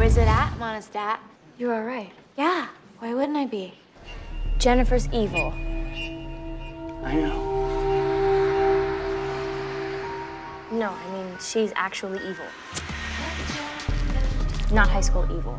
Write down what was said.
Where's it at, Monistat? You're right. Yeah, why wouldn't I be? Jennifer's evil. I know. No, I mean, she's actually evil. Not high school evil.